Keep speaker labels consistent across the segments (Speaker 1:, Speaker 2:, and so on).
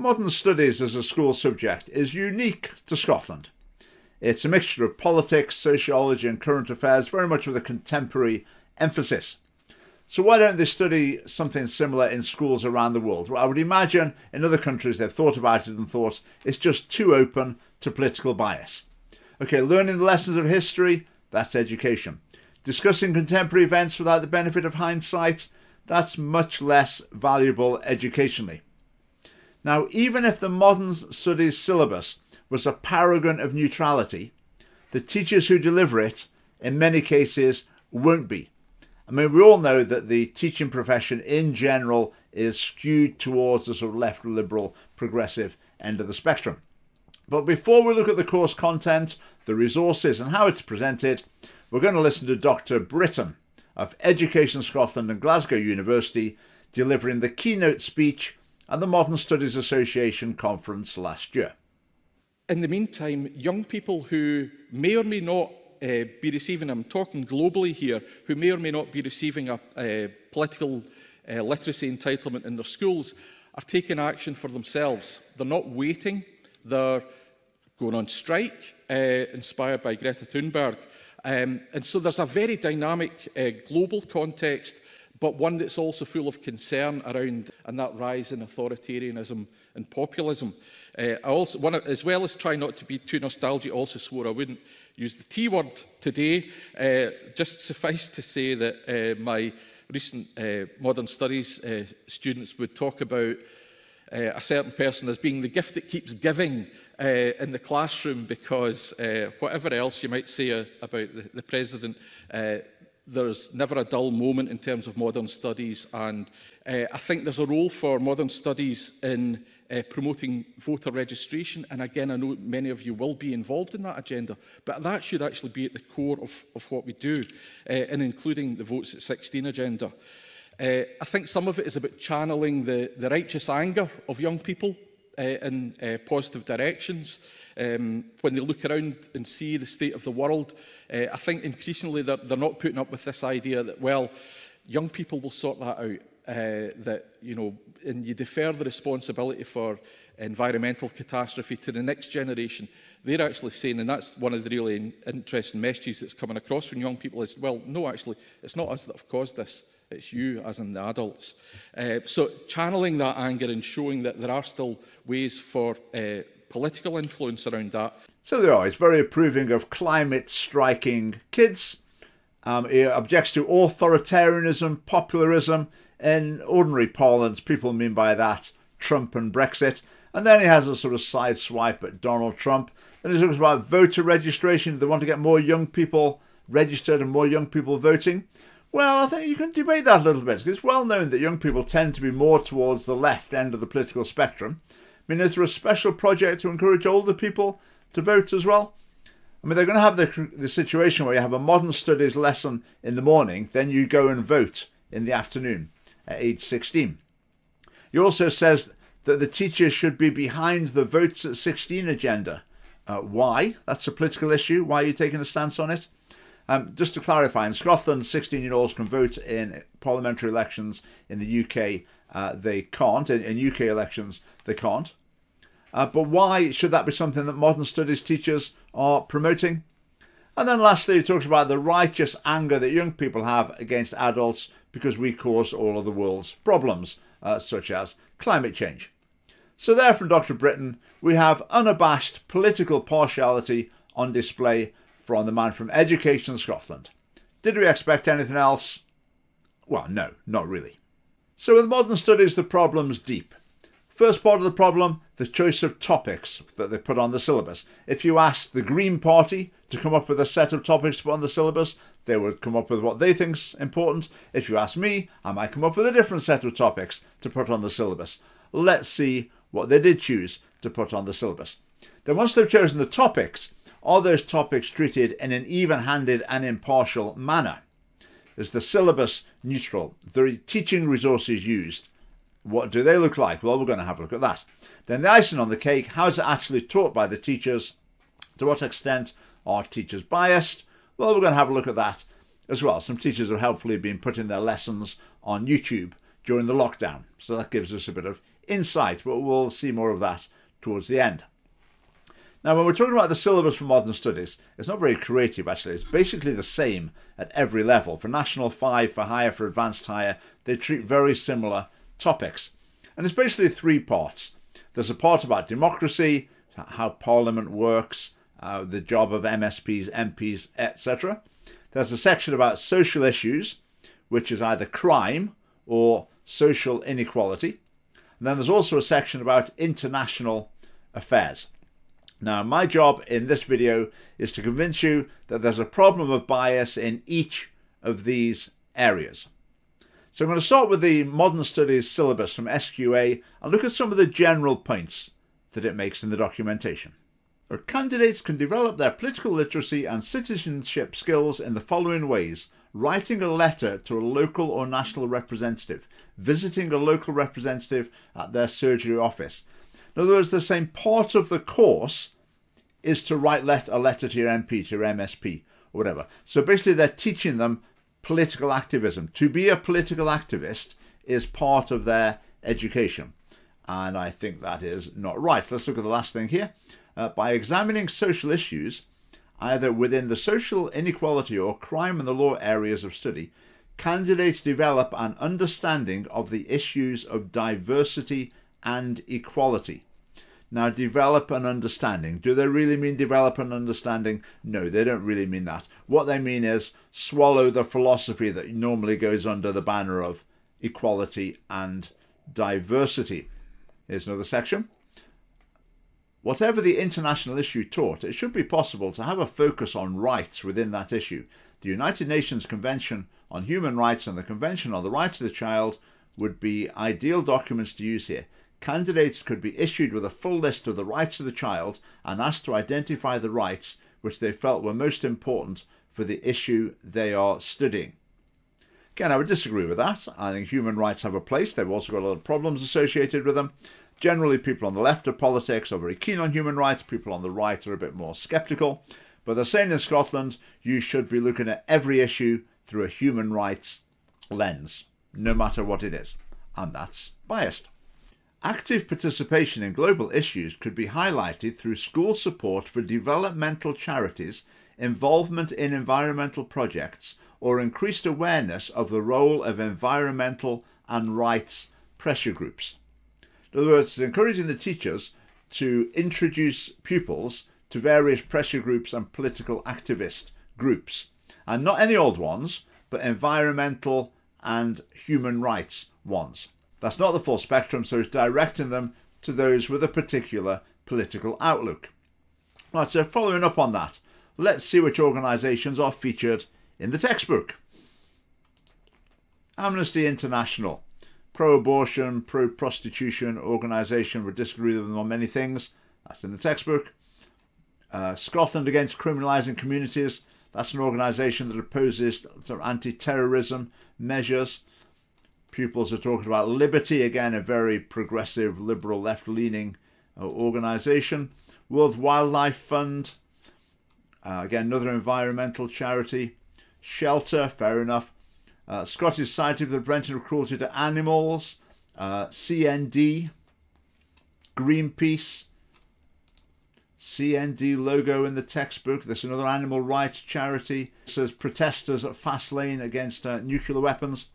Speaker 1: Modern studies as a school subject is unique to Scotland. It's a mixture of politics, sociology, and current affairs, very much with a contemporary emphasis. So, why don't they study something similar in schools around the world? Well, I would imagine in other countries they've thought about it and thought it's just too open to political bias. Okay, learning the lessons of history, that's education. Discussing contemporary events without the benefit of hindsight, that's much less valuable educationally. Now, even if the modern studies syllabus was a paragon of neutrality, the teachers who deliver it, in many cases, won't be. I mean, we all know that the teaching profession in general is skewed towards the sort of left liberal progressive end of the spectrum. But before we look at the course content, the resources, and how it's presented, we're going to listen to Dr. Britton of Education Scotland and Glasgow University delivering the keynote speech at the Modern Studies Association conference last year.
Speaker 2: In the meantime, young people who may or may not uh, be receiving, I'm talking globally here, who may or may not be receiving a uh, political uh, literacy entitlement in their schools are taking action for themselves. They're not waiting, they're going on strike, uh, inspired by Greta Thunberg. Um, and so there's a very dynamic uh, global context but one that's also full of concern around and that rise in authoritarianism and populism. Uh, I also, one, as well as try not to be too nostalgic, also swore I wouldn't use the T word today. Uh, just suffice to say that uh, my recent uh, modern studies uh, students would talk about uh, a certain person as being the gift that keeps giving uh, in the classroom because uh, whatever else you might say uh, about the, the president, uh, there's never a dull moment in terms of modern studies and uh, I think there's a role for modern studies in uh, promoting voter registration and again I know many of you will be involved in that agenda but that should actually be at the core of, of what we do uh, in including the Votes at 16 agenda. Uh, I think some of it is about channeling the, the righteous anger of young people uh, in uh, positive directions. Um, when they look around and see the state of the world, uh, I think increasingly they're, they're not putting up with this idea that, well, young people will sort that out. Uh, that, you know, and you defer the responsibility for environmental catastrophe to the next generation. They're actually saying, and that's one of the really interesting messages that's coming across from young people is, well, no, actually, it's not us that have caused this. It's you, as in the adults. Uh, so channeling that anger and showing that there are still ways for uh, political influence around that.
Speaker 1: So there are. He's very approving of climate striking kids. Um, he objects to authoritarianism, popularism. In ordinary parlance, people mean by that Trump and Brexit. And then he has a sort of side swipe at Donald Trump. Then he talks about voter registration. They want to get more young people registered and more young people voting. Well, I think you can debate that a little bit. It's well known that young people tend to be more towards the left end of the political spectrum. I mean, is there a special project to encourage older people to vote as well? I mean, they're going to have the, the situation where you have a modern studies lesson in the morning, then you go and vote in the afternoon at age 16. He also says that the teachers should be behind the votes at 16 agenda. Uh, why? That's a political issue. Why are you taking a stance on it? Um, just to clarify, in Scotland, 16 year olds can vote in parliamentary elections. In the UK, uh, they can't. In, in UK elections, they can't. Uh, but why should that be something that modern studies teachers are promoting? And then lastly, he talks about the righteous anger that young people have against adults because we cause all of the world's problems, uh, such as climate change. So there from Dr. Britton, we have unabashed political partiality on display from the man from Education Scotland. Did we expect anything else? Well, no, not really. So with modern studies, the problem's deep. First part of the problem, the choice of topics that they put on the syllabus. If you asked the Green Party to come up with a set of topics to put on the syllabus, they would come up with what they think's important. If you ask me, I might come up with a different set of topics to put on the syllabus. Let's see what they did choose to put on the syllabus. Then once they've chosen the topics, are those topics treated in an even-handed and impartial manner? Is the syllabus neutral? The teaching resources used what do they look like? Well, we're going to have a look at that. Then the icing on the cake, how is it actually taught by the teachers? To what extent are teachers biased? Well, we're going to have a look at that as well. Some teachers have helpfully been putting their lessons on YouTube during the lockdown. So that gives us a bit of insight, but we'll see more of that towards the end. Now, when we're talking about the syllabus for modern studies, it's not very creative actually. It's basically the same at every level. For National 5, for Higher, for Advanced Higher, they treat very similar topics. And it's basically three parts. There's a part about democracy, how Parliament works, uh, the job of MSPs, MPs, etc. There's a section about social issues, which is either crime or social inequality. And then there's also a section about international affairs. Now, my job in this video is to convince you that there's a problem of bias in each of these areas. So I'm going to start with the Modern Studies syllabus from SQA and look at some of the general points that it makes in the documentation. Our candidates can develop their political literacy and citizenship skills in the following ways. Writing a letter to a local or national representative, visiting a local representative at their surgery office, in other words, the same part of the course is to write let a letter to your MP, to your MSP, or whatever. So basically, they're teaching them political activism. To be a political activist is part of their education. And I think that is not right. Let's look at the last thing here. Uh, by examining social issues, either within the social inequality or crime and the law areas of study, candidates develop an understanding of the issues of diversity and equality. Now, develop an understanding. Do they really mean develop an understanding? No, they don't really mean that. What they mean is swallow the philosophy that normally goes under the banner of equality and diversity. Here's another section. Whatever the international issue taught, it should be possible to have a focus on rights within that issue. The United Nations Convention on Human Rights and the Convention on the Rights of the Child would be ideal documents to use here. Candidates could be issued with a full list of the rights of the child and asked to identify the rights which they felt were most important for the issue they are studying. Again, I would disagree with that. I think human rights have a place. They've also got a lot of problems associated with them. Generally, people on the left of politics are very keen on human rights. People on the right are a bit more sceptical. But they're saying in Scotland, you should be looking at every issue through a human rights lens, no matter what it is. And that's biased. Active participation in global issues could be highlighted through school support for developmental charities, involvement in environmental projects, or increased awareness of the role of environmental and rights pressure groups. In other words, it's encouraging the teachers to introduce pupils to various pressure groups and political activist groups. And not any old ones, but environmental and human rights ones. That's not the full spectrum, so it's directing them to those with a particular political outlook. Right, so following up on that, let's see which organisations are featured in the textbook. Amnesty International, pro-abortion, pro-prostitution organisation, would disagree with them on many things. That's in the textbook. Uh, Scotland Against Criminalising Communities, that's an organisation that opposes sort of anti-terrorism measures. Pupils are talking about Liberty, again, a very progressive, liberal, left leaning uh, organization. World Wildlife Fund, uh, again, another environmental charity. Shelter, fair enough. Uh, Scottish Society for the Prevention of Cruelty to Animals. Uh, CND. Greenpeace. CND logo in the textbook. There's another animal rights charity. It says protesters at Faslane against uh, nuclear weapons.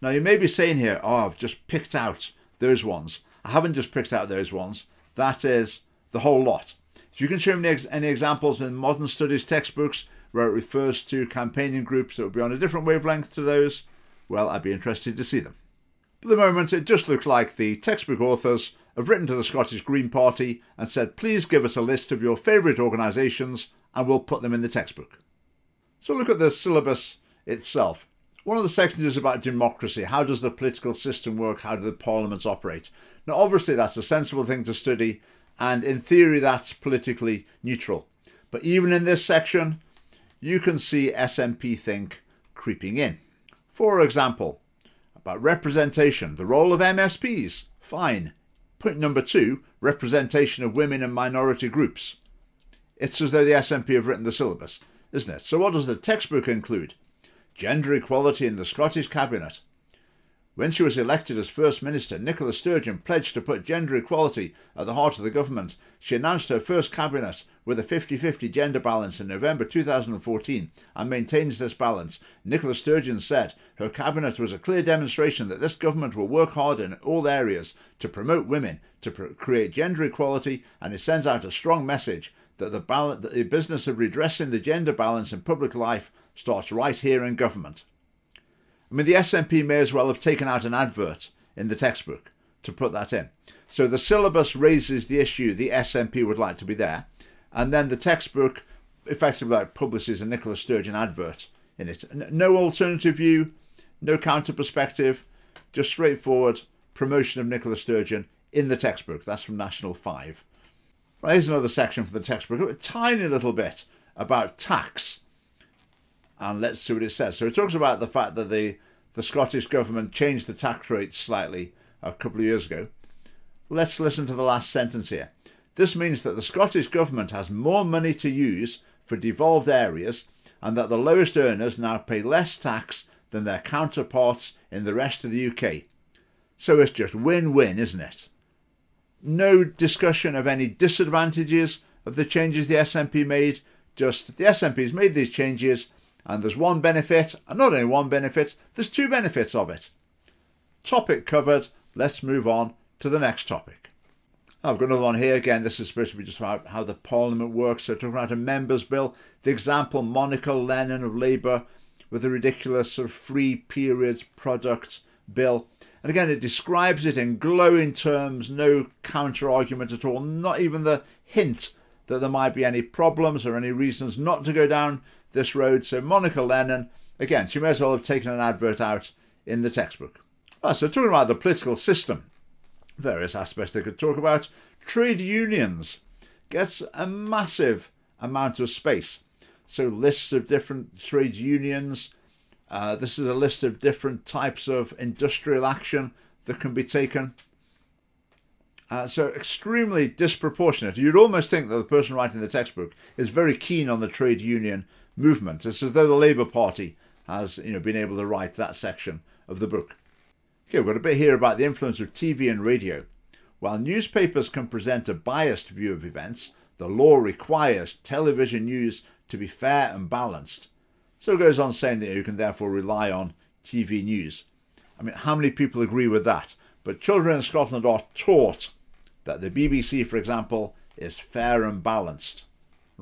Speaker 1: Now you may be saying here, oh, I've just picked out those ones. I haven't just picked out those ones. That is the whole lot. If you can show me any examples in modern studies textbooks where it refers to campaigning groups that would be on a different wavelength to those, well, I'd be interested to see them. For the moment, it just looks like the textbook authors have written to the Scottish Green Party and said, please give us a list of your favourite organisations and we'll put them in the textbook. So look at the syllabus itself. One of the sections is about democracy. How does the political system work? How do the parliaments operate? Now, obviously, that's a sensible thing to study, and in theory, that's politically neutral. But even in this section, you can see SNP think creeping in. For example, about representation, the role of MSPs. Fine. Point number two, representation of women and minority groups. It's as though the SNP have written the syllabus, isn't it? So what does the textbook include? gender equality in the Scottish Cabinet, When she was elected as First Minister, Nicola Sturgeon pledged to put gender equality at the heart of the government. She announced her first cabinet with a 50 50 gender balance in November 2014 and maintains this balance. Nicola Sturgeon said her cabinet was a clear demonstration that this government will work hard in all areas to promote women, to pr- create gender equality, and it sends out a strong message that the, that the business of redressing the gender balance in public life starts right here in government. I mean, the SNP may as well have taken out an advert in the textbook to put that in. So the syllabus raises the issue the SNP would like to be there, and then the textbook effectively like publishes a Nicola Sturgeon advert in it. No alternative view, no counter perspective, just straightforward promotion of Nicola Sturgeon in the textbook. That's from National 5. Right, here's another section from the textbook, a tiny little bit about tax and let's see what it says. So it talks about the fact that the, the Scottish government changed the tax rate slightly a couple of years ago. Let's listen to the last sentence here. This means that the Scottish government has more money to use for devolved areas and that the lowest earners now pay less tax than their counterparts in the rest of the UK. So it's just win-win, isn't it? No discussion of any disadvantages of the changes the SNP made, just the SNP's made these changes and there's one benefit, and not only one benefit, there's two benefits of it. Topic covered, let's move on to the next topic. I've got another one here again. This is supposed to be just about how the Parliament works. So, talking about a members' bill, the example Monica Lennon of Labour with a ridiculous sort of free periods product bill. And again, it describes it in glowing terms, no counter argument at all, not even the hint that there might be any problems or any reasons not to go down this road. So Monica Lennon, again, she may as well have taken an advert out in the textbook. Ah, so talking about the political system, various aspects they could talk about. Trade unions gets a massive amount of space. So lists of different trade unions. Uh, this is a list of different types of industrial action that can be taken. Uh, so extremely disproportionate. You'd almost think that the person writing the textbook is very keen on the trade union movement. It's as though the Labour Party has you know, been able to write that section of the book. Okay, we've got a bit here about the influence of TV and radio. While newspapers can present a biased view of events, the law requires television news to be fair and balanced. So it goes on saying that you can therefore rely on TV news. I mean, how many people agree with that? But children in Scotland are taught that the BBC, for example, is fair and balanced.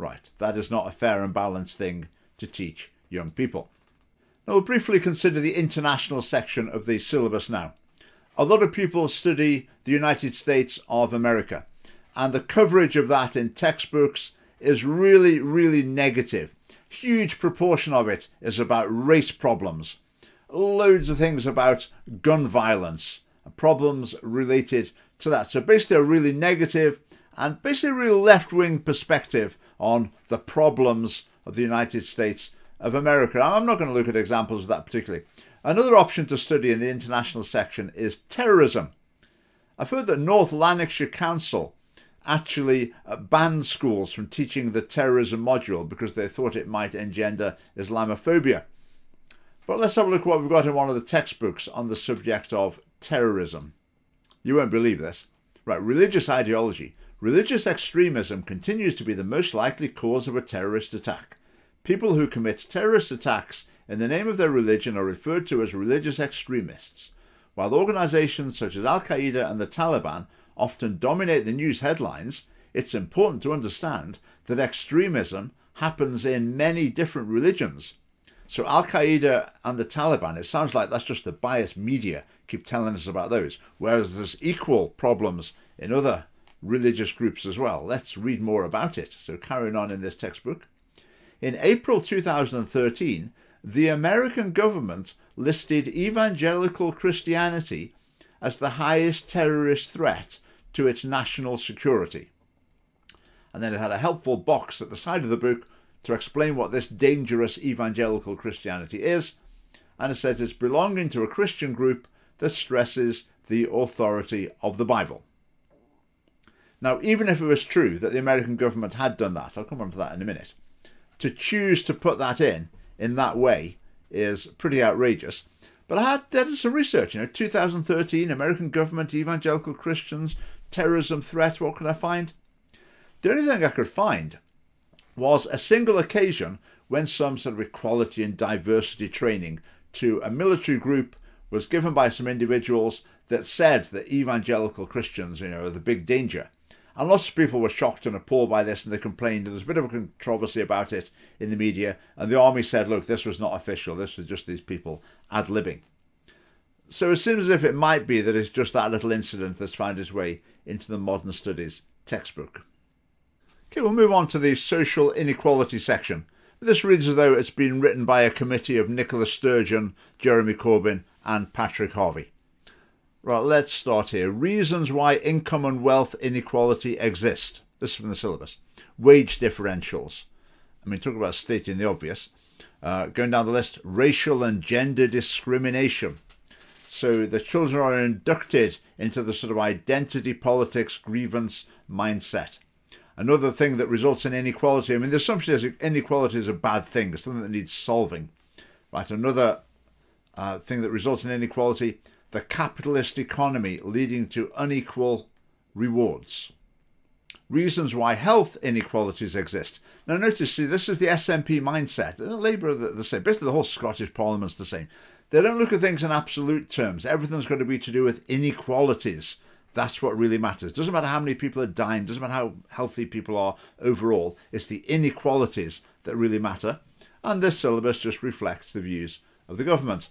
Speaker 1: Right, that is not a fair and balanced thing to teach young people. Now we'll briefly consider the international section of the syllabus now. A lot of pupils study the United States of America and the coverage of that in textbooks is really, really negative. Huge proportion of it is about race problems. Loads of things about gun violence, problems related to that. So basically a really negative and basically a real left-wing perspective on the problems of the United States of America. I'm not going to look at examples of that particularly. Another option to study in the international section is terrorism. I've heard that North Lanarkshire Council actually uh, banned schools from teaching the terrorism module because they thought it might engender Islamophobia. But let's have a look at what we've got in one of the textbooks on the subject of terrorism. You won't believe this. Right, religious ideology Religious extremism continues to be the most likely cause of a terrorist attack. People who commit terrorist attacks in the name of their religion are referred to as religious extremists. While organizations such as Al Qaeda and the Taliban often dominate the news headlines, it's important to understand that extremism happens in many different religions. So Al Qaeda and the Taliban, it sounds like that's just the biased media keep telling us about those, whereas there's equal problems in other religious groups as well. Let's read more about it. So carrying on in this textbook. In April 2013, the American government listed evangelical Christianity as the highest terrorist threat to its national security. And then it had a helpful box at the side of the book to explain what this dangerous evangelical Christianity is. And it says it's belonging to a Christian group that stresses the authority of the Bible. Now, even if it was true that the American government had done that, I'll come on to that in a minute, to choose to put that in in that way is pretty outrageous. But I had did some research, you know, 2013, American government, evangelical Christians, terrorism threat, what can I find? The only thing I could find was a single occasion when some sort of equality and diversity training to a military group was given by some individuals that said that evangelical Christians, you know, are the big danger. And lots of people were shocked and appalled by this and they complained. There was a bit of a controversy about it in the media. And the army said, look, this was not official. This was just these people ad libbing. So it seems as if it might be that it's just that little incident that's found its way into the modern studies textbook. Okay, we'll move on to the social inequality section. This reads as though it's been written by a committee of Nicola Sturgeon, Jeremy Corbyn, and Patrick Harvie. Right, let's start here. Reasons why income and wealth inequality exist. This is from the syllabus. Wage differentials. I mean, talk about stating the obvious. Uh, going down the list, racial and gender discrimination. So the children are inducted into the sort of identity politics grievance mindset. Another thing that results in inequality, I mean, the assumption is inequality is a bad thing, it's something that needs solving. Right, another uh, thing that results in inequality, the capitalist economy leading to unequal rewards. Reasons why health inequalities exist. Now notice, see, this is the SNP mindset. The Labour are the same. Basically, the whole Scottish Parliament's the same. They don't look at things in absolute terms. Everything's got to be to do with inequalities. That's what really matters. Doesn't matter how many people are dying, doesn't matter how healthy people are overall. It's the inequalities that really matter. And this syllabus just reflects the views of the government.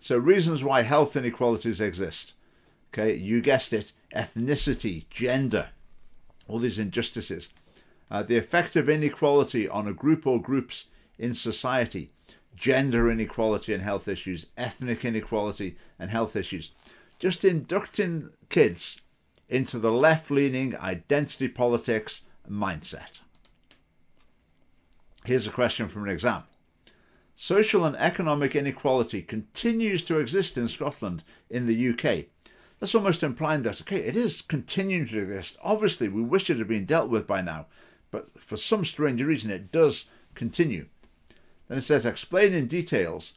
Speaker 1: So reasons why health inequalities exist. Okay, you guessed it, ethnicity, gender, all these injustices. Uh, the effect of inequality on a group or groups in society, gender inequality and health issues, ethnic inequality and health issues just inducting kids into the left leaning identity politics mindset. Here's a question from an exam. Social and economic inequality continues to exist in Scotland in the UK. That's almost implying that, okay, it is continuing to exist. Obviously, we wish it had been dealt with by now, but for some strange reason, it does continue. Then it says, explain in details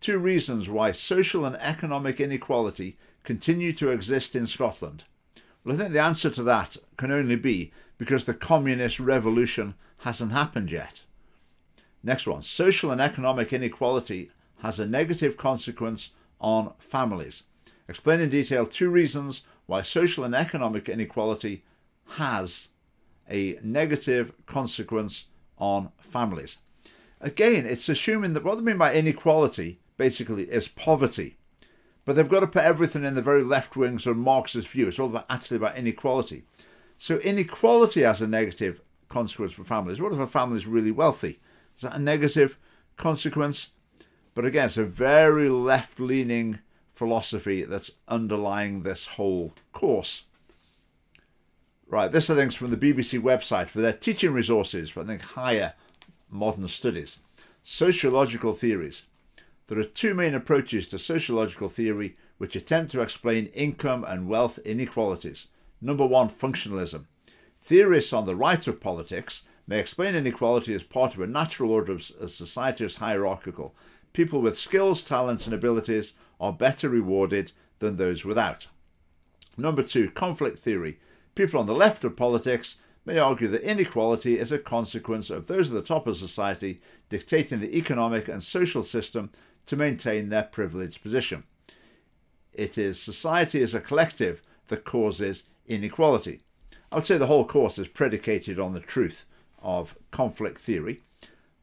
Speaker 1: two reasons why social and economic inequality continue to exist in Scotland? Well, I think the answer to that can only be because the communist revolution hasn't happened yet. Next one social and economic inequality has a negative consequence on families. Explain in detail two reasons why social and economic inequality has a negative consequence on families. Again, it's assuming that what they mean by inequality basically is poverty. But they've got to put everything in the very left wing sort of Marxist view. It's all about actually about inequality. So inequality has a negative consequence for families. What if a family is really wealthy? Is that a negative consequence? But again, it's a very left-leaning philosophy that's underlying this whole course. Right, this I think is from the BBC website for their teaching resources for I think higher modern studies. Sociological theories. There are two main approaches to sociological theory which attempt to explain income and wealth inequalities. Number one, functionalism. Theorists on the right of politics may explain inequality as part of a natural order of society as hierarchical. People with skills, talents, and abilities are better rewarded than those without. Number two, conflict theory. People on the left of politics may argue that inequality is a consequence of those at the top of society dictating the economic and social system to maintain their privileged position. It is society as a collective that causes inequality. I would say the whole course is predicated on the truth of conflict theory,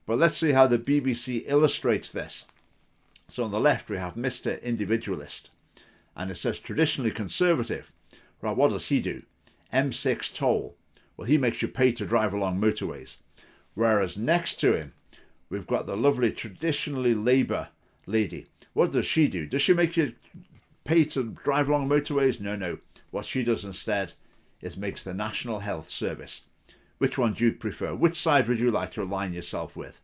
Speaker 1: but let's see how the BBC illustrates this. So on the left we have Mr. Individualist, and it says traditionally conservative. Right, what does he do? M6 toll. Well, he makes you pay to drive along motorways. Whereas next to him, we've got the lovely traditionally Labour lady. What does she do? Does she make you pay to drive along motorways? No, no. What she does instead is makes the National Health Service. Which one do you prefer? Which side would you like to align yourself with?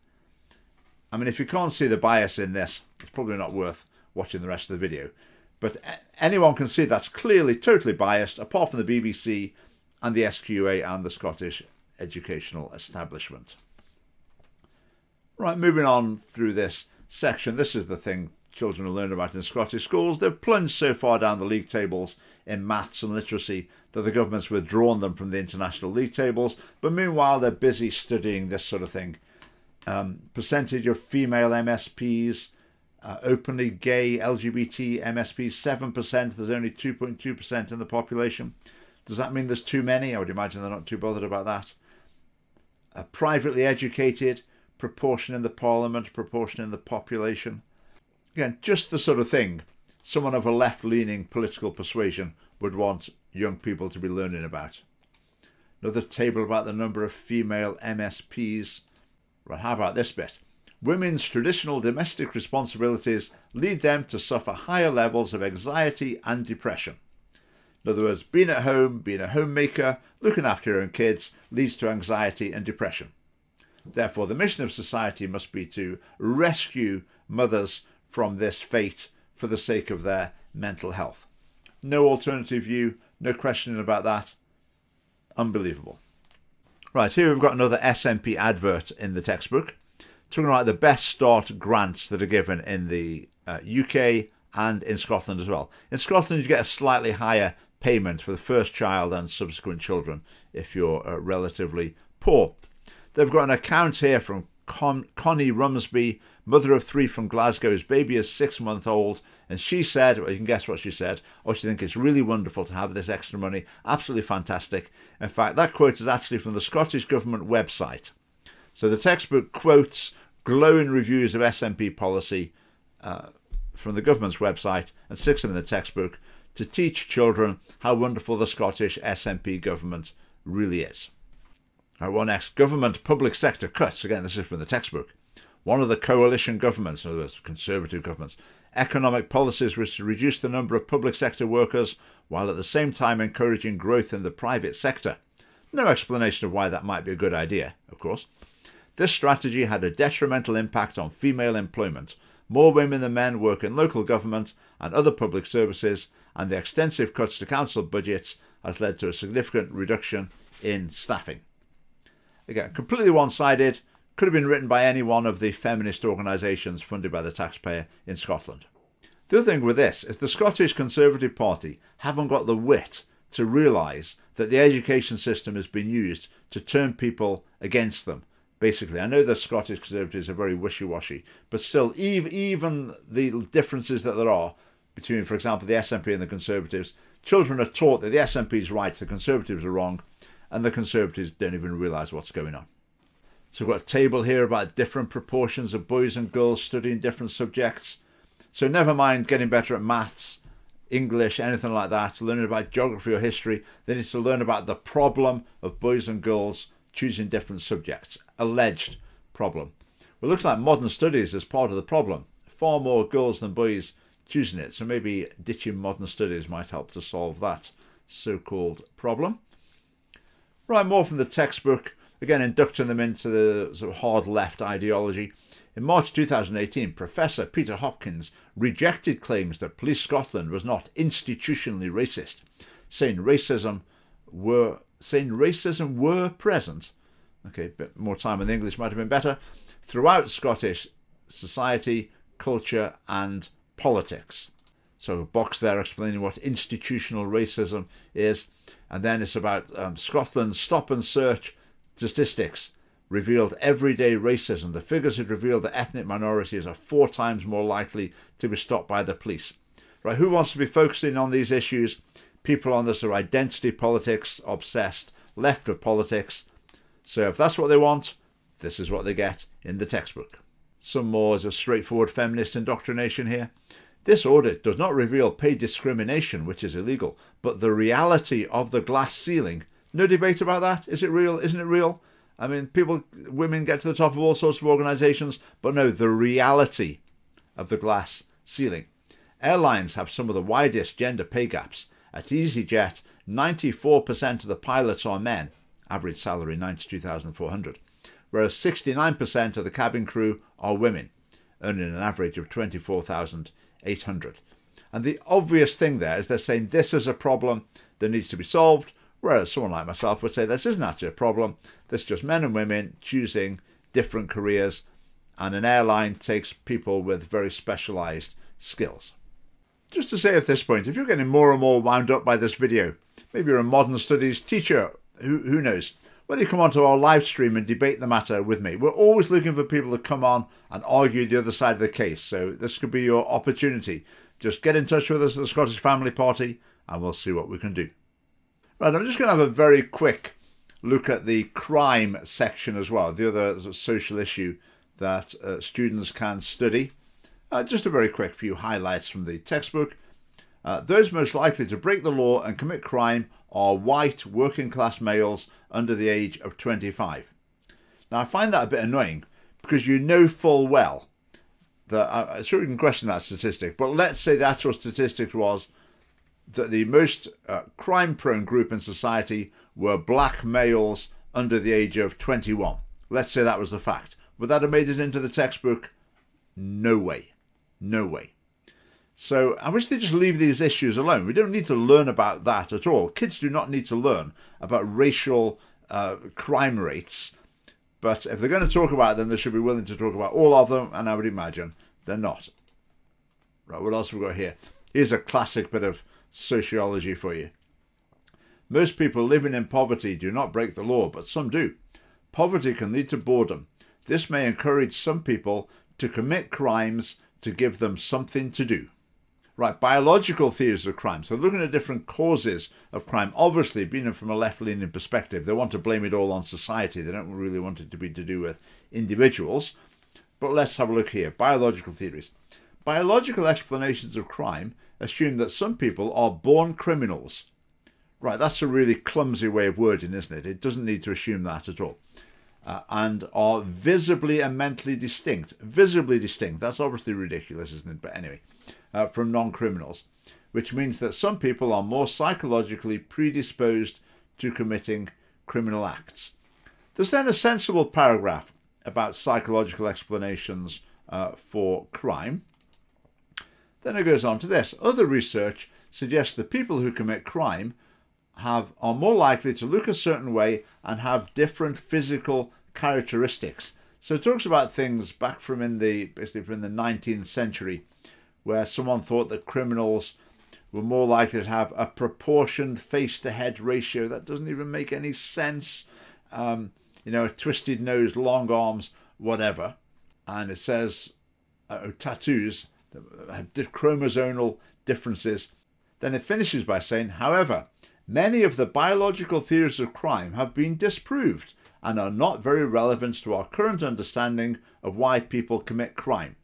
Speaker 1: I mean, if you can't see the bias in this, it's probably not worth watching the rest of the video. But anyone can see that's clearly totally biased, apart from the BBC and the SQA and the Scottish educational establishment. Right, moving on through this section, this is the thing children are learning about in Scottish schools, they've plunged so far down the league tables in maths and literacy that the government's withdrawn them from the international league tables. But meanwhile, they're busy studying this sort of thing. Um, percentage of female MSPs, uh, openly gay LGBT MSPs, 7%. There's only 2.2% in the population. Does that mean there's too many? I would imagine they're not too bothered about that. A privately educated, proportion in the parliament, proportion in the population. Again, just the sort of thing someone of a left leaning political persuasion would want young people to be learning about. Another table about the number of female MSPs. Right, how about this bit? Women's traditional domestic responsibilities lead them to suffer higher levels of anxiety and depression. In other words, being at home, being a homemaker, looking after your own kids leads to anxiety and depression. Therefore, the mission of society must be to rescue mothers from this fate for the sake of their mental health. No alternative view, no questioning about that. Unbelievable. Right, here we've got another SNP advert in the textbook, talking about the best start grants that are given in the uh, UK and in Scotland as well. In Scotland, you get a slightly higher payment for the first child and subsequent children if you're uh, relatively poor. They've got an account here from Con- Connie Rumsby, mother of three from Glasgow's baby is six months old, and she said, well, you can guess what she said. Oh, she thinks it's really wonderful to have this extra money. Absolutely fantastic. In fact, that quote is actually from the Scottish Government website. So the textbook quotes glowing reviews of SNP policy uh, from the government's website and sticks them in the textbook to teach children how wonderful the Scottish SNP government really is. One next government public sector cuts. Again, this is from the textbook. One of the coalition governments, in other words, conservative governments, economic policies was to reduce the number of public sector workers while at the same time encouraging growth in the private sector. No explanation of why that might be a good idea, of course. This strategy had a detrimental impact on female employment. More women than men work in local government and other public services, and the extensive cuts to council budgets has led to a significant reduction in staffing. Again, completely one sided, could have been written by any one of the feminist organisations funded by the taxpayer in Scotland. The other thing with this is the Scottish Conservative Party haven't got the wit to realise that the education system has been used to turn people against them. Basically, I know the Scottish Conservatives are very wishy washy, but still, even the differences that there are between, for example, the SNP and the Conservatives, children are taught that the SNP is right, the Conservatives are wrong, and the Conservatives don't even realise what's going on. So we've got a table here about different proportions of boys and girls studying different subjects. So never mind getting better at maths, English, anything like that, learning about geography or history, they need to learn about the problem of boys and girls choosing different subjects. Alleged problem. Well, it looks like modern studies is part of the problem. Far more girls than boys choosing it. So maybe ditching modern studies might help to solve that so-called problem. Right, more from the textbook, again inducting them into the sort of hard left ideology. In March 2018, Professor Peter Hopkins rejected claims that Police Scotland was not institutionally racist, saying racism were saying racism were present. Okay, a bit more time in the English might have been better. Throughout Scottish society, culture, and politics. So a box there explaining what institutional racism is. And then it's about um, Scotland's stop and search statistics revealed everyday racism. The figures had revealed that ethnic minorities are four times more likely to be stopped by the police. Right? Who wants to be focusing on these issues? People on this are identity politics obsessed, left of politics. So if that's what they want, this is what they get in the textbook. Some more a straightforward feminist indoctrination here. This audit does not reveal pay discrimination, which is illegal, but the reality of the glass ceiling. No debate about that. Is it real? Isn't it real? I mean, people, women get to the top of all sorts of organisations, but no, the reality of the glass ceiling. Airlines have some of the widest gender pay gaps. At EasyJet, 94% of the pilots are men, average salary 92,400, whereas 69% of the cabin crew are women, earning an average of 24,000 800. And the obvious thing there is they're saying this is a problem that needs to be solved, whereas someone like myself would say this isn't actually a problem. This is just men and women choosing different careers and an airline takes people with very specialized skills. Just to say at this point, if you're getting more and more wound up by this video, maybe you're a modern studies teacher, who, who knows, whether you come onto our live stream and debate the matter with me. We're always looking for people to come on and argue the other side of the case, so this could be your opportunity. Just get in touch with us at the Scottish Family Party and we'll see what we can do. Right, I'm just going to have a very quick look at the crime section as well, the other social issue that uh, students can study. Uh, just a very quick few highlights from the textbook. Uh, those most likely to break the law and commit crime are white working class males under the age of 25. Now, I find that a bit annoying because you know full well that I, sure you can question that statistic, but let's say the actual statistic was that the most uh, crime prone group in society were black males under the age of 21. Let's say that was the fact. Would that have made it into the textbook? No way. No way. So I wish they just leave these issues alone. We don't need to learn about that at all. Kids do not need to learn about racial uh, crime rates. But if they're going to talk about them, they should be willing to talk about all of them. And I would imagine they're not. Right, what else have we got here? Here's a classic bit of sociology for you. Most people living in poverty do not break the law, but some do. Poverty can lead to boredom. This may encourage some people to commit crimes to give them something to do. Right, biological theories of crime. So looking at different causes of crime, obviously being from a left-leaning perspective, they want to blame it all on society. They don't really want it to be to do with individuals. But let's have a look here. Biological theories. Biological explanations of crime assume that some people are born criminals. Right, that's a really clumsy way of wording, isn't it? It doesn't need to assume that at all. Uh, and are visibly and mentally distinct. Visibly distinct, that's obviously ridiculous, isn't it? But anyway uh, from non criminals, which means that some people are more psychologically predisposed to committing criminal acts. There's then a sensible paragraph about psychological explanations uh, for crime. Then it goes on to this. Other research suggests that people who commit crime have are more likely to look a certain way and have different physical characteristics. So it talks about things back from in the basically from the 19th century where someone thought that criminals were more likely to have a proportioned face to head ratio. That doesn't even make any sense. Um, you know, a twisted nose, long arms, whatever. And it says uh, tattoos have chromosomal differences. Then it finishes by saying, however, many of the biological theories of crime have been disproved and are not very relevant to our current understanding of why people commit crime.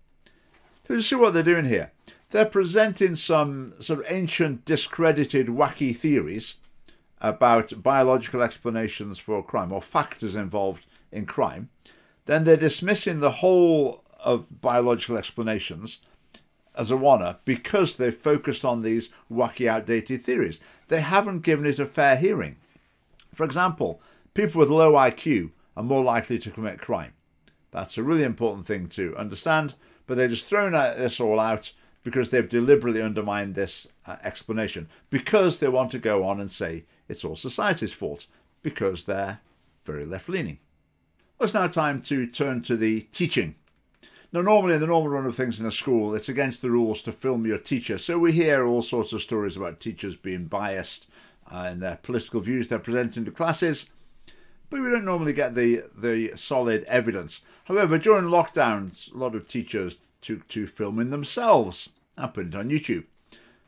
Speaker 1: So you see what they're doing here. They're presenting some sort of ancient, discredited, wacky theories about biological explanations for crime or factors involved in crime. Then they're dismissing the whole of biological explanations as a wanna because they've focused on these wacky, outdated theories. They haven't given it a fair hearing. For example, people with low IQ are more likely to commit crime. That's a really important thing to understand but they're just throwing this all out because they've deliberately undermined this uh, explanation because they want to go on and say it's all society's fault because they're very left leaning. Well, it's now time to turn to the teaching. Now, normally in the normal run of things in a school, it's against the rules to film your teacher. So we hear all sorts of stories about teachers being biased uh, in their political views they're presenting to classes but we don't normally get the the solid evidence. However, during lockdowns, a lot of teachers took to filming themselves and put it on YouTube.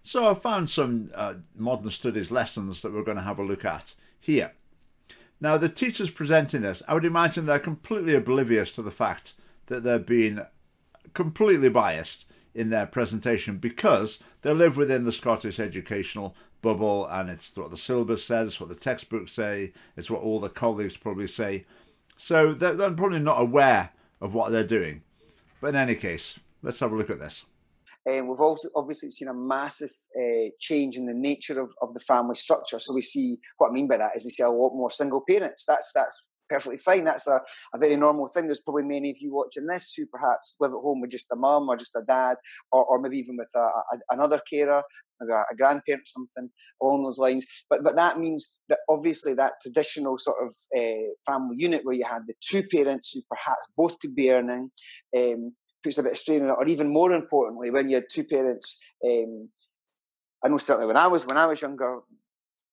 Speaker 1: So I found some uh, modern studies lessons that we're going to have a look at here. Now, the teachers presenting this, I would imagine they're completely oblivious to the fact that they're being completely biased in their presentation because they live within the Scottish educational bubble and it's what the syllabus says, what the textbooks say, it's what all the colleagues probably say. So they're, they're probably not aware of what they're doing. But in any case, let's have a look at this.
Speaker 3: And we've also obviously seen a massive uh, change in the nature of, of the family structure. So we see what I mean by that is we see a lot more single parents. That's that's perfectly fine. That's a, a very normal thing. There's probably many of you watching this who perhaps live at home with just a mum or just a dad, or, or maybe even with a, a, another carer. A, a grandparent or something along those lines. But but that means that obviously that traditional sort of uh, family unit where you had the two parents who perhaps both could be earning um, puts a bit of strain on it. Or even more importantly, when you had two parents. Um, I know certainly when I was when I was younger,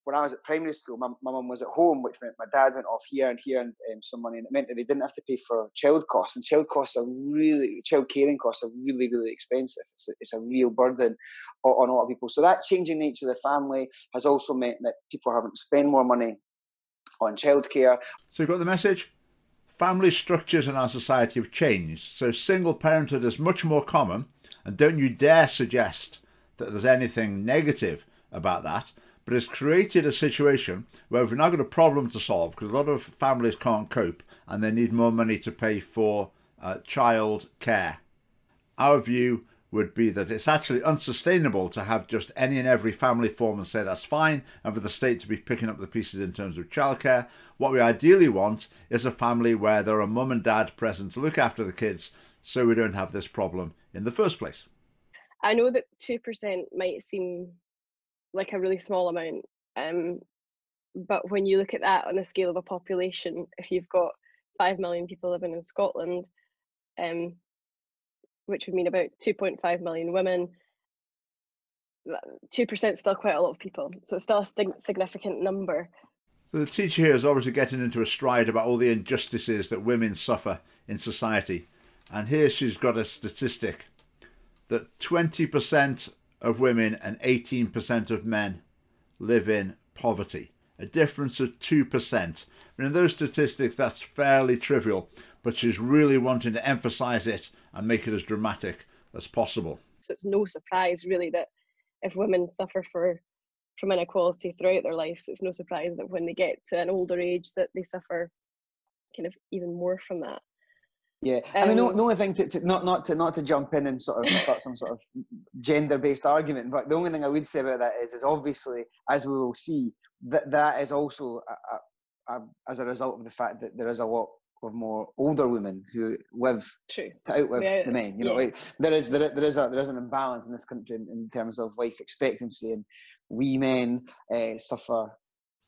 Speaker 3: when I was at primary school, my, mum was at home, which meant my dad went off here and here and um, some money, and it meant that they didn't have to pay for child costs. And child costs are really, child caring costs are really, really expensive. It's a, it's a real burden on, on a lot of people. So that changing nature of the family has also meant that people are having to spend more money on childcare.
Speaker 1: So you've got the message. Family structures in our society have changed, so single parenthood is much more common. And don't you dare suggest that there's anything negative about that but it's created a situation where we've now got a problem to solve because a lot of families can't cope and they need more money to pay for uh, child care. Our view would be that it's actually unsustainable to have just any and every family form and say that's fine and for the state to be picking up the pieces in terms of childcare. What we ideally want is a family where there are mum and dad present to look after the kids so we don't have this problem in the first place.
Speaker 4: I know that 2% might seem like a really small amount. Um, but when you look at that on the scale of a population, if you've got five million people living in Scotland, um, which would mean about 2.5 million women, two percent is still quite a lot of people. So it's still a significant number.
Speaker 1: So the teacher here is obviously getting into a stride about all the injustices that women suffer in society, and here she's got a statistic that 20% of women and 18% of men live in poverty, a difference of 2%. And in those statistics, that's fairly trivial, but she's really wanting to emphasize it and make it as dramatic as possible.
Speaker 4: So it's no surprise, really, that if women suffer for from inequality throughout their lives, it's no surprise that when they get to an older age that they suffer kind of even more from that.
Speaker 3: Yeah, I mean, the, um, the only thing to, to, not not to not to jump in and sort of start some sort of gender-based argument, but the only thing I would say about that is, is obviously, as we will see, that that is also a, a, a, as a result of the fact that there is a lot of more older women who live
Speaker 4: True.
Speaker 3: to outlive yeah, the men. You know, like, there is there, there is a there is an imbalance in this country in, in terms of life expectancy, and we men uh, suffer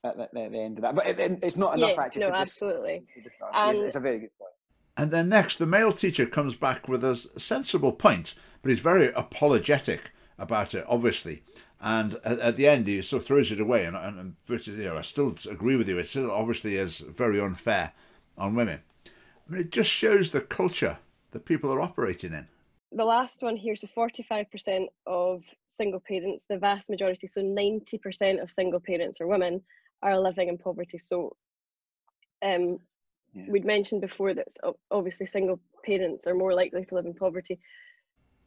Speaker 3: at the, at the, end of that. But it, it's not enough
Speaker 4: yeah,
Speaker 3: actually.
Speaker 4: No, absolutely.
Speaker 3: It's, it's a very good point.
Speaker 1: And then next, the male teacher comes back with a sensible point, but he's very apologetic about it, obviously. And at, at the end, he sort of throws it away. And, and, and you know, I still agree with you. It still obviously is very unfair on women. I mean, it just shows the culture that people are operating in.
Speaker 4: The last one here, so 45% of single parents, the vast majority, so 90% of single parents or women are living in poverty. So um, yeah. we'd mentioned before that obviously single parents are more likely to live in poverty.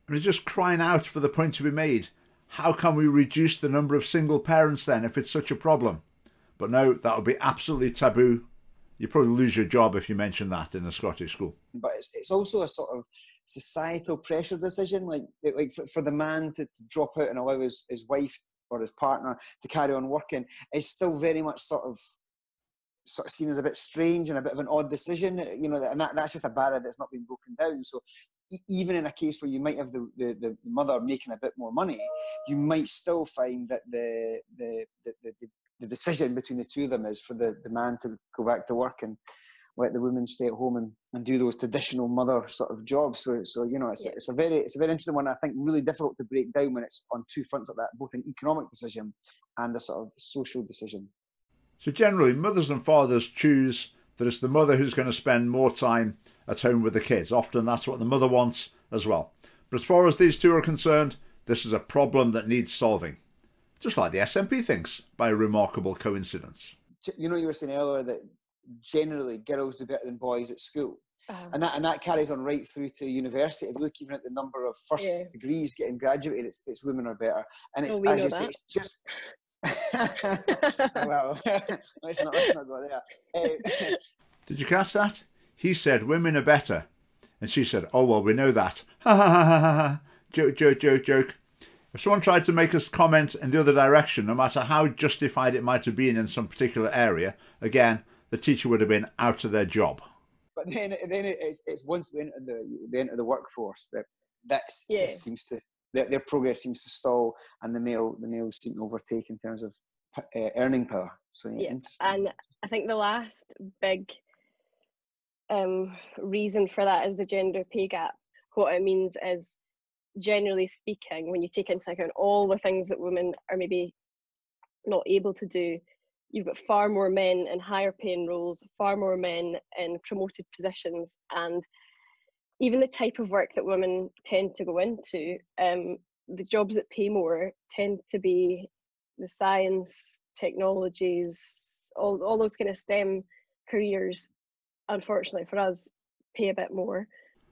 Speaker 1: We're just crying out for the point to be made. How can we reduce the number of single parents then if it's such a problem? But no, that would be absolutely taboo. You probably lose your job if you mention that in a Scottish school.
Speaker 3: But it's, it's also a sort of societal pressure decision, like like for, for the man to, to drop out and allow his, his wife or his partner to carry on working is still very much sort of sort of seen as a bit strange and a bit of an odd decision, you know, and that, that's with a barrier that's not been broken down. So even in a case where you might have the, the, the mother making a bit more money, you might still find that the, the, the, the, the decision between the two of them is for the, the man to go back to work and let the woman stay at home and, and do those traditional mother sort of jobs. So, so you know, it's, yeah. it's a very it's a very interesting one. I think really difficult to break down when it's on two fronts like that, both an economic decision and a sort of social decision.
Speaker 1: So generally, mothers and fathers choose that it's the mother who's going to spend more time at home with the kids. Often that's what the mother wants as well. But as far as these two are concerned, this is a problem that needs solving. Just like the SNP thinks, by a remarkable coincidence.
Speaker 3: You know, you were saying earlier that generally girls do better than boys at school. Uh-huh. And that and that carries on right through to university. If you look even at the number of first yeah. degrees getting graduated, it's, it's women are better. And it's
Speaker 4: oh,
Speaker 3: as you
Speaker 4: say,
Speaker 3: it's just well, let's not, let's not go there. Uh,
Speaker 1: Did you catch that? He said women are better. And she said, oh, well, we know that. Ha ha ha ha ha. Joke, joke, joke, joke. If someone tried to make us comment in the other direction, no matter how justified it might have been in some particular area, again, the teacher would have been out of their job.
Speaker 3: But then, then it's, it's once they enter the, they enter the workforce that that's, yeah. seems to their, their progress seems to stall, and the male the males seem to overtake in terms of uh, earning power. So yeah,
Speaker 4: yeah. and I think the last big um, reason for that is the gender pay gap. What it means is, generally speaking, when you take into account all the things that women are maybe not able to do, you've got far more men in higher paying roles, far more men in promoted positions, and even the type of work that women tend to go into, um, the jobs that pay more tend to be the science, technologies, all, all those kind of STEM careers, unfortunately for us, pay a bit more.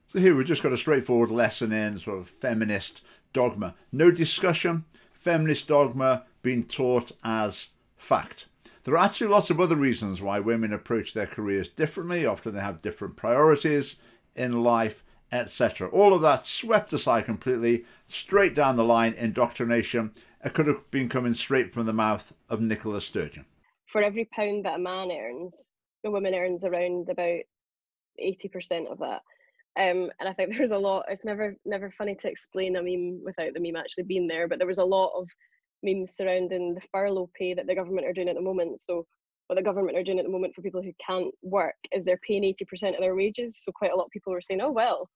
Speaker 1: So here we've just got a straightforward lesson in sort of feminist dogma. No discussion, feminist dogma being taught as fact. There are actually lots of other reasons why women approach their careers differently. Often they have different priorities in life, etc. All of that swept aside completely, straight down the line, indoctrination. It could have been coming straight from the mouth of Nicola Sturgeon.
Speaker 4: For every pound that a man earns, a woman earns around about 80% of that. Um, and I think there's a lot. It's never never funny to explain a meme without the meme actually being there. But there was a lot of memes surrounding the furlough pay that the government are doing at the moment. So what the government are doing at the moment for people who can't work is they're paying 80% of their wages. So quite a lot of people were saying, oh, well,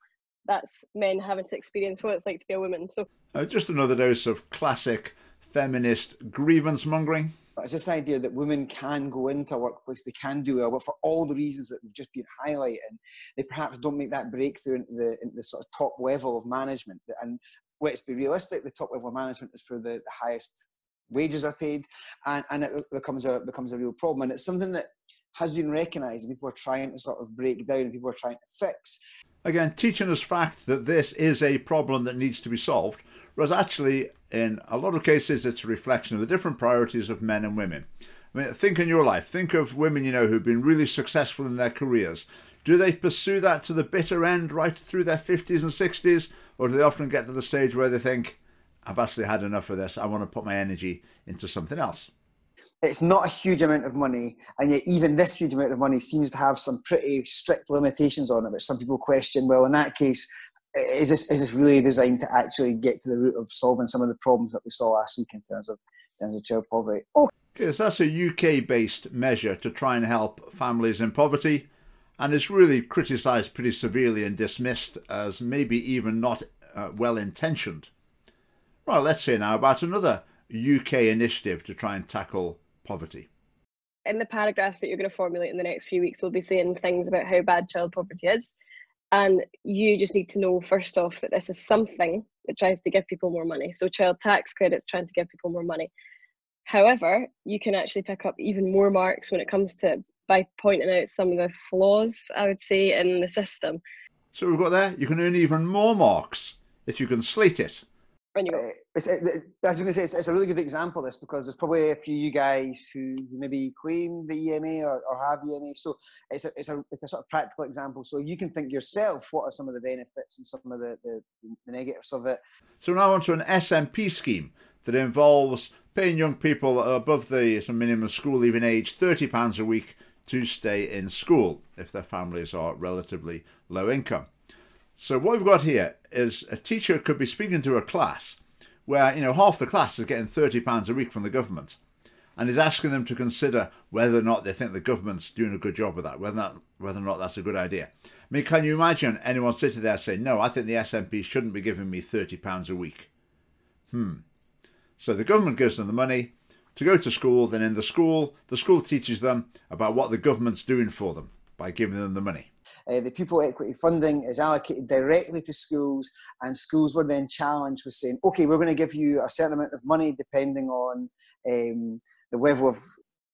Speaker 4: that's men having to experience what it's like to be a woman. So
Speaker 1: uh, just another dose of classic feminist grievance mongering.
Speaker 3: It's this idea that women can go into a workplace, they can do well, but for all the reasons that we've just been highlighting, they perhaps don't make that breakthrough into the, into the sort of top level of management. And let's be realistic, the top level of management is for the, the highest wages are paid, and, and it becomes a becomes a real problem. And it's something that has been recognised, and people are trying to sort of break down, and people are trying to fix.
Speaker 1: Again, teaching us fact that this is a problem that needs to be solved, whereas actually, in a lot of cases, it's a reflection of the different priorities of men and women. I mean, think in your life. Think of women you know who've been really successful in their careers. Do they pursue that to the bitter end right through their 50s and 60s? Or do they often get to the stage where they think, I've actually had enough of this, I want to put my energy into something else?
Speaker 3: It's not a huge amount of money, and yet even this huge amount of money seems to have some pretty strict limitations on it, which some people question. Well, in that case, is this is this really designed to actually get to the root of solving some of the problems that we saw last week in terms of in terms of child poverty?
Speaker 1: Okay, so that's a UK-based measure to try and help families in poverty and it's really criticised pretty severely and dismissed as maybe even not uh, well intentioned. Right, let's say now about another UK initiative to try and tackle poverty.
Speaker 4: In the paragraphs that you're going to formulate in the next few weeks, we'll be saying things about how bad child poverty is. And you just need to know, first off, that this is something that tries to give people more money. So, child tax credits trying to give people more money. However, you can actually pick up even more marks when it comes to by pointing out some of the flaws, I would say, in the system.
Speaker 1: So we've got there, you can earn even more marks if you can slate it.
Speaker 3: Uh, it's, it, I was going to say, it's, it's, a really good example of this because there's probably a few of you guys who maybe claim the EMA or, or have EMA. So it's a, it's, a, it's a sort of practical example. So you can think yourself what are some of the benefits and some of the, the, the negatives of it.
Speaker 1: So now onto an SNP scheme that involves paying young people above the some minimum school leaving age £30 a week to stay in school if their families are relatively low income. So what we've got here is a teacher could be speaking to a class where you know half the class is getting £30 a week from the government and is asking them to consider whether or not they think the government's doing a good job of that, whether or not, whether or not that's a good idea. I mean, can you imagine anyone sitting there saying, no, I think the SNP shouldn't be giving me £30 a week? Hmm. So the government gives them the money, to go to school, then in the school, the school teaches them about what the government's doing for them by giving them the money.
Speaker 3: Uh, the pupil equity funding is allocated directly to schools, and schools were then challenged with saying, okay, we're going to give you a certain amount of money depending on um, the level of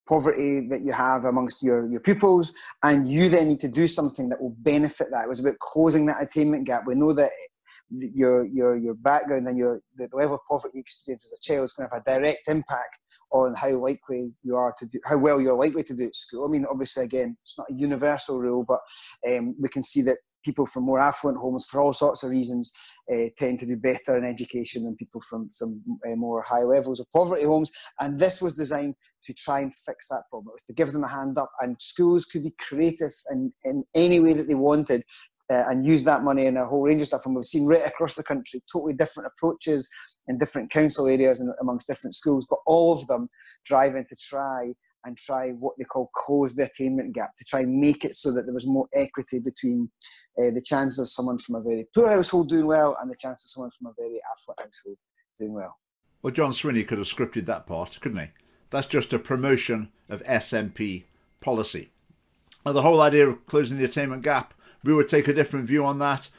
Speaker 3: poverty that you have amongst your, your pupils, and you then need to do something that will benefit that. It was about closing that attainment gap. We know that your your your background and your the level of poverty experience as a child is going to have a direct impact on how likely you are to do how well you're likely to do at school. I mean, obviously, again, it's not a universal rule, but um, we can see that people from more affluent homes, for all sorts of reasons, uh, tend to do better in education than people from some uh, more high levels of poverty homes. And this was designed to try and fix that problem. It was to give them a hand up, and schools could be creative in, in any way that they wanted uh, and use that money in a whole range of stuff. And we've seen right across the country totally different approaches in different council areas and amongst different schools, but all of them driving to try and try what they call close the attainment gap to try and make it so that there was more equity between uh, the chances of someone from a very poor household doing well and the chances of someone from a very affluent household doing well.
Speaker 1: Well, John Swinney could have scripted that part, couldn't he? That's just a promotion of SNP policy. Now, the whole idea of closing the attainment gap, we would take a different view on that.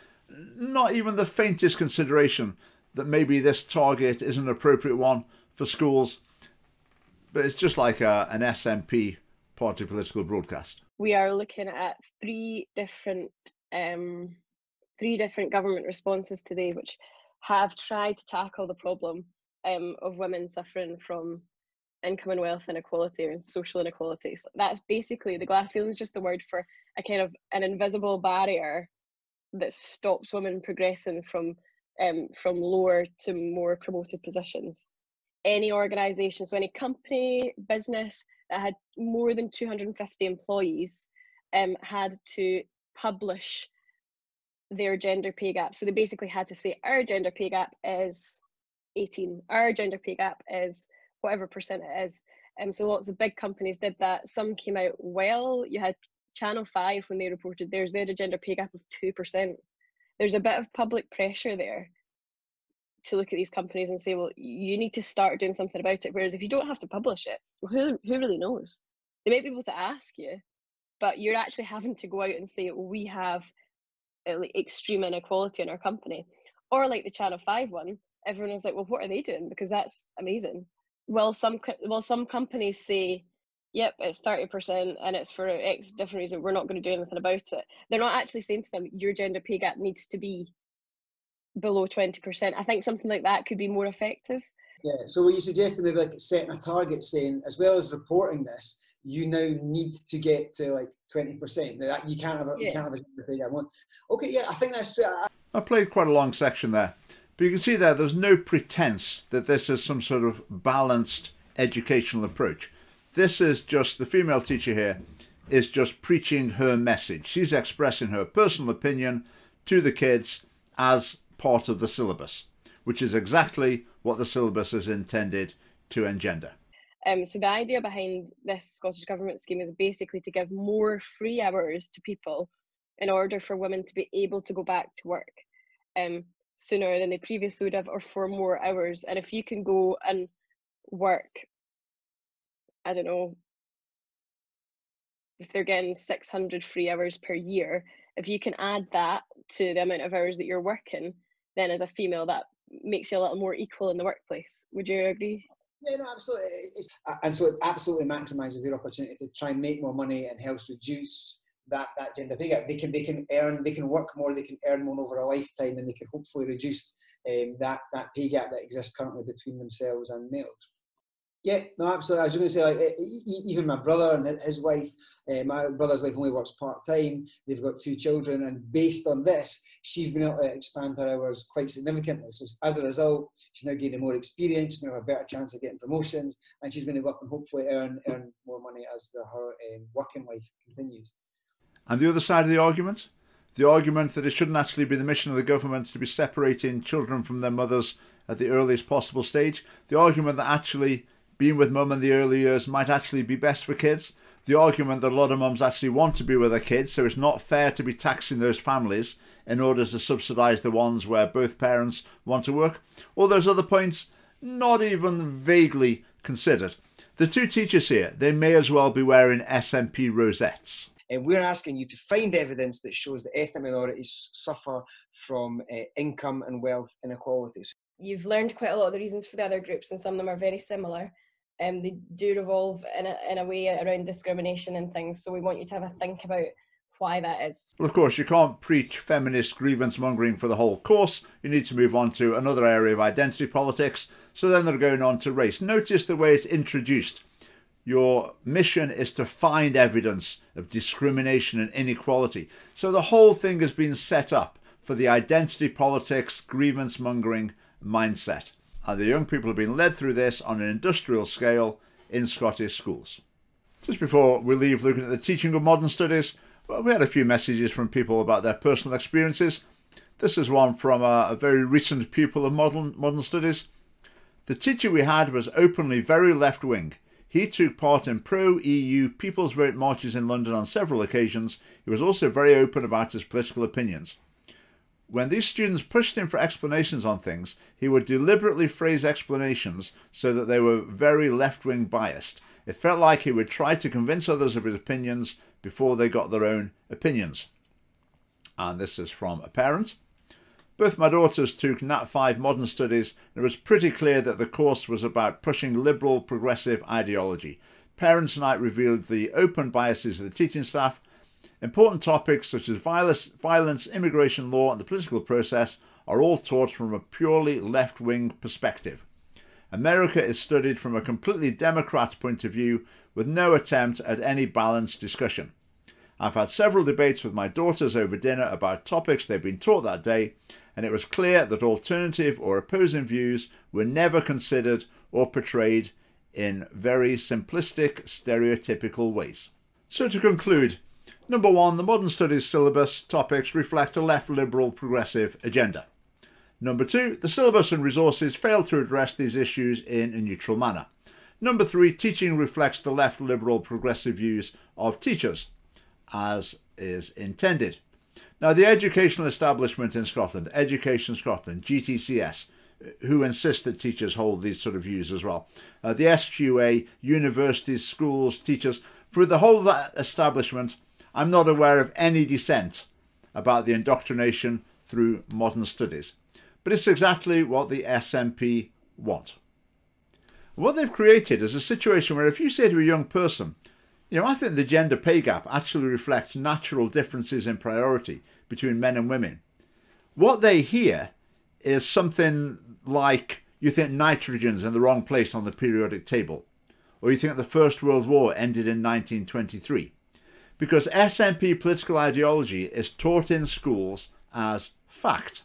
Speaker 1: Not even the faintest consideration that maybe this target is an appropriate one for schools but it's just like a, an SNP party political broadcast.
Speaker 4: We are looking at three different um, three different government responses today, which have tried to tackle the problem um, of women suffering from income and wealth inequality and social inequality. So that's basically the glass ceiling is just the word for a kind of an invisible barrier that stops women progressing from um, from lower to more promoted positions any organisation, so any company, business that had more than 250 employees um, had to publish their gender pay gap. So they basically had to say, our gender pay gap is 18, our gender pay gap is whatever percent it is. Um, so lots of big companies did that. Some came out well. You had Channel 5 when they reported theirs, they had a gender pay gap of 2%. There's a bit of public pressure there to look at these companies and say, well, you need to start doing something about it. Whereas if you don't have to publish it, well, who who really knows? They may be able to ask you, but you're actually having to go out and say, well, we have uh, extreme inequality in our company, or like the Channel Five one. Everyone was like, well, what are they doing? Because that's amazing. Well, some well some companies say, yep, it's thirty percent and it's for X different reason. We're not going to do anything about it. They're not actually saying to them, your gender pay gap needs to be below 20%. I think something like that could be more effective.
Speaker 5: Yeah, so what you suggested maybe like setting a target saying, as well as reporting this, you now need to get to like 20%. Now that you can't have a, yeah. you can't have a big one. Okay, yeah, I think that's true. I,
Speaker 1: I played quite a long section there. But you can see there, there's no pretense that this is some sort of balanced educational approach. This is just the female teacher here is just preaching her message. She's expressing her personal opinion to the kids as part of the syllabus, which is exactly what the syllabus is intended to engender.
Speaker 4: Um, so the idea behind this Scottish Government scheme is basically to give more free hours to people in order for women to be able to go back to work um, sooner than they previously would have or for more hours. And if you can go and work, I don't know, if they're getting 600 free hours per year, if you can add that to the amount of hours that you're working, then as a female that makes you a little more equal in the workplace. Would you agree?
Speaker 5: Yeah, no, absolutely. It's, and so it absolutely maximises their opportunity to try and make more money and helps reduce that, that gender pay gap. They can they can earn they can work more, they can earn more over a lifetime, and they can hopefully reduce um, that that pay gap that exists currently between themselves and males. Yeah, no, absolutely. I was going to say, like, even my brother and his wife, uh, my brother's wife only works part time. They've got two children, and based on this, she's been able to expand her hours quite significantly. So as a result, she's now gaining more experience. She's now a better chance of getting promotions, and she's going to go up and hopefully earn earn more money as the, her um, working life continues.
Speaker 1: And the other side of the argument, the argument that it shouldn't actually be the mission of the government to be separating children from their mothers at the earliest possible stage. The argument that actually being with mum in the early years might actually be best for kids. The argument that a lot of mums actually want to be with their kids, so it's not fair to be taxing those families in order to subsidise the ones where both parents want to work. All those other points, not even vaguely considered. The two teachers here, they may as well be wearing SNP rosettes.
Speaker 3: And we're asking you to find evidence that shows that ethnic minorities suffer from uh, income and wealth inequalities.
Speaker 6: You've learned quite a lot of the reasons for the other groups, and some of them are very similar um, they do revolve in a, in a way around discrimination and things. So we want you to have a think about why that is.
Speaker 1: Well, of course, you can't preach feminist grievance mongering for the whole course. You need to move on to another area of identity politics. So then they're going on to race. Notice the way it's introduced. Your mission is to find evidence of discrimination and inequality. So the whole thing has been set up for the identity politics, grievance mongering mindset and the young people have been led through this on an industrial scale in Scottish schools. Just before we leave looking at the teaching of modern studies, Well, we had a few messages from people about their personal experiences. This is one from a, a very recent pupil of modern, modern studies. The teacher we had was openly very left wing. He took part in pro EU People's Vote marches in London on several occasions. He was also very open about his political opinions. When these students pushed him for explanations on things, he would deliberately phrase explanations so that they were very left wing biased. It felt like he would try to convince others of his opinions before they got their own opinions. And this is from a parent. Both my daughters took Nat 5 Modern Studies and it was pretty clear that the course was about pushing liberal progressive ideology. Parents Night revealed the open biases of the teaching staff. Important topics such as violence, violence, immigration law and the political process are all taught from a purely left-wing perspective. America is studied from a completely Democrat point of view with no attempt at any balanced discussion. I've had several debates with my daughters over dinner about topics they've been taught that day, and it was clear that alternative or opposing views were never considered or portrayed in very simplistic, stereotypical ways. So to conclude, number one, the modern studies syllabus topics reflect a left liberal progressive agenda. Number two, the syllabus and resources fail to address these issues in a neutral manner. Number three, teaching reflects the left liberal progressive views of teachers as is intended. Now, the educational establishment in Scotland, Education Scotland, GTCS, who insist that teachers hold these sort of views as well, uh, the SQA, universities, schools, teachers, through the whole of that establishment, I'm not aware of any dissent about the indoctrination through modern studies. But it's exactly what the SNP want. What they've created is a situation where if you say to a young person, you know, I think the gender pay gap actually reflects natural differences in priority between men and women. What they hear is something like you think nitrogen's in the wrong place on the periodic table, or you think the First World War ended in 1923. Because SNP political ideology is taught in schools as fact.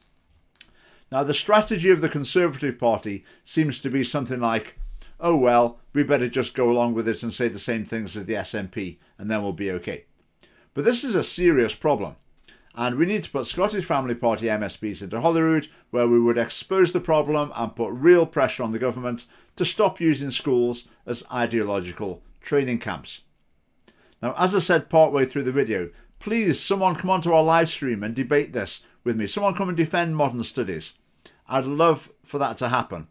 Speaker 1: Now, the strategy of the Conservative Party seems to be something like oh well, we better just go along with it and say the same things as the SNP and then we'll be okay. But this is a serious problem. And we need to put Scottish Family Party MSPs into Holyrood where we would expose the problem and put real pressure on the government to stop using schools as ideological training camps. Now, as I said partway through the video, please someone come onto our live stream and debate this with me. Someone come and defend modern studies. I'd love for that to happen.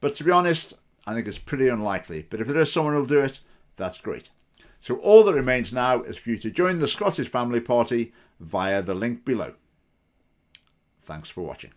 Speaker 1: But to be honest, I think it's pretty unlikely, but if there is someone who'll do it, that's great. So all that remains now is for you to join the Scottish Family Party via the link below. Thanks for watching.